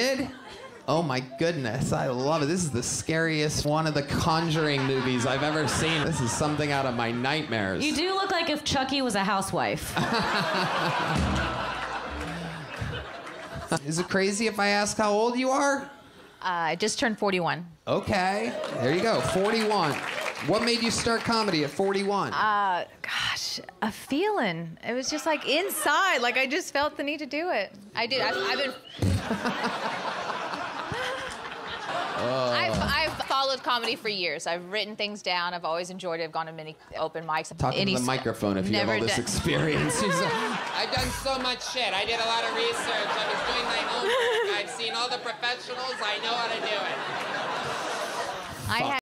Did? Oh my goodness, I love it. This is the scariest one of the Conjuring movies I've ever seen. This is something out of my nightmares. You do look like if Chucky was a housewife. Is it crazy if I ask how old you are? Uh, I just turned 41. Okay, there you go, 41. What made you start comedy at 41? Uh, gosh, a feeling. It was just like inside. Like I just felt the need to do it. I did. I've, I've been. I've, I've followed comedy for years. I've written things down. I've always enjoyed it. I've gone to many open mics. Talk Any into the s- microphone if you have never all this done- experience. Like, I've done so much shit. I did a lot of research. I was doing my homework. I've seen all the professionals. I know how to do it. I had